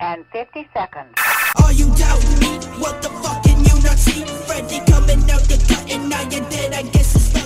and 50 seconds. Are you doubt me? What the fuck can you not see? Freddy coming out the cut and I you're dead. I guess it's stuck.